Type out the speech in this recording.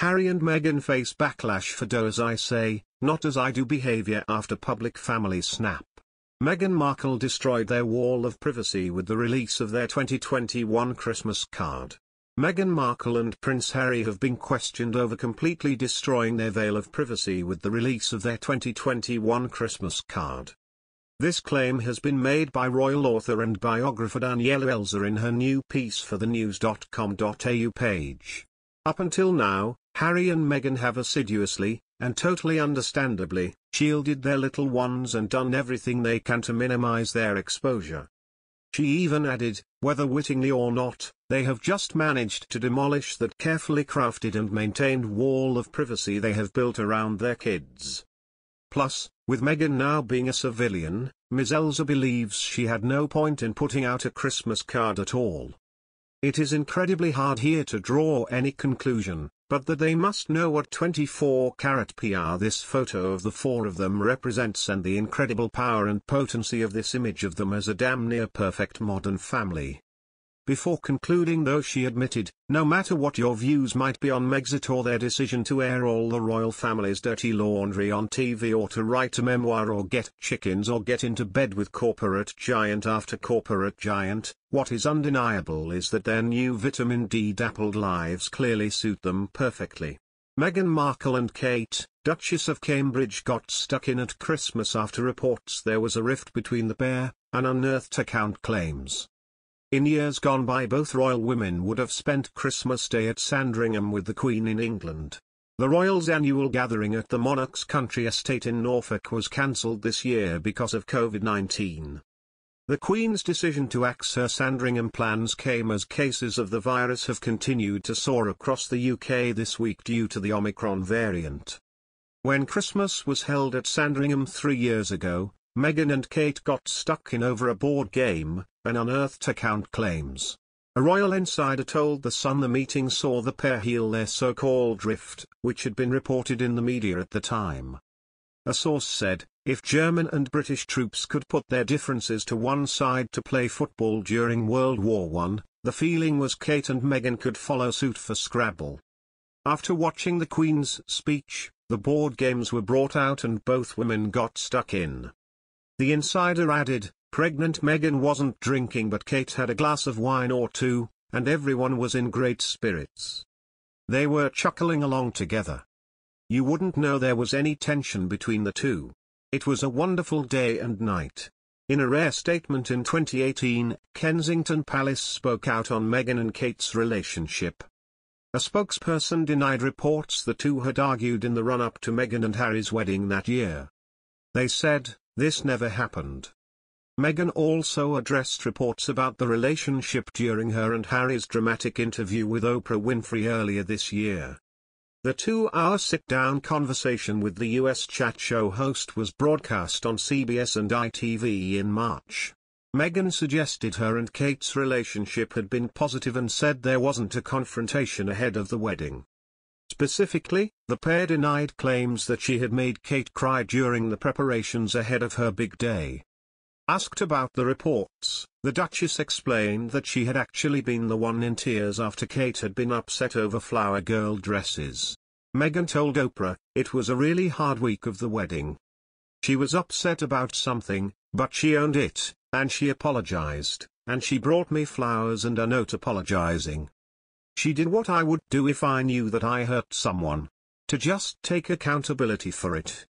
Harry and Meghan face backlash for do as I say, not as I do behavior after public family snap. Meghan Markle destroyed their wall of privacy with the release of their 2021 Christmas card. Meghan Markle and Prince Harry have been questioned over completely destroying their veil of privacy with the release of their 2021 Christmas card. This claim has been made by royal author and biographer Daniela Elser in her new piece for the news.com.au page. Up until now, Harry and Meghan have assiduously, and totally understandably, shielded their little ones and done everything they can to minimize their exposure. She even added, whether wittingly or not, they have just managed to demolish that carefully crafted and maintained wall of privacy they have built around their kids. Plus, with Meghan now being a civilian, Ms. Elser believes she had no point in putting out a Christmas card at all. It is incredibly hard here to draw any conclusion, but that they must know what 24 carat PR this photo of the four of them represents and the incredible power and potency of this image of them as a damn near perfect modern family. Before concluding though she admitted, no matter what your views might be on Megxit or their decision to air all the royal family's dirty laundry on TV or to write a memoir or get chickens or get into bed with corporate giant after corporate giant, what is undeniable is that their new vitamin D dappled lives clearly suit them perfectly. Meghan Markle and Kate, Duchess of Cambridge got stuck in at Christmas after reports there was a rift between the pair, an unearthed account claims. In years gone by both royal women would have spent Christmas Day at Sandringham with the Queen in England. The royals' annual gathering at the monarch's country estate in Norfolk was cancelled this year because of COVID-19. The Queen's decision to axe her Sandringham plans came as cases of the virus have continued to soar across the UK this week due to the Omicron variant. When Christmas was held at Sandringham three years ago, Meghan and Kate got stuck in over a board game, an unearthed account claims. A royal insider told The Sun the meeting saw the pair heal their so-called rift, which had been reported in the media at the time. A source said, if German and British troops could put their differences to one side to play football during World War I, the feeling was Kate and Meghan could follow suit for Scrabble. After watching the Queen's speech, the board games were brought out and both women got stuck in. The insider added, pregnant Meghan wasn't drinking but Kate had a glass of wine or two, and everyone was in great spirits. They were chuckling along together. You wouldn't know there was any tension between the two. It was a wonderful day and night. In a rare statement in 2018, Kensington Palace spoke out on Meghan and Kate's relationship. A spokesperson denied reports the two had argued in the run-up to Meghan and Harry's wedding that year. They said, this never happened. Meghan also addressed reports about the relationship during her and Harry's dramatic interview with Oprah Winfrey earlier this year. The two-hour sit-down conversation with the US chat show host was broadcast on CBS and ITV in March. Meghan suggested her and Kate's relationship had been positive and said there wasn't a confrontation ahead of the wedding. Specifically, the pair denied claims that she had made Kate cry during the preparations ahead of her big day. Asked about the reports, the Duchess explained that she had actually been the one in tears after Kate had been upset over flower girl dresses. Meghan told Oprah, it was a really hard week of the wedding. She was upset about something, but she owned it, and she apologized, and she brought me flowers and a note apologizing. She did what I would do if I knew that I hurt someone. To just take accountability for it.